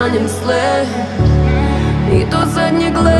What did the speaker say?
станем след И то задний глед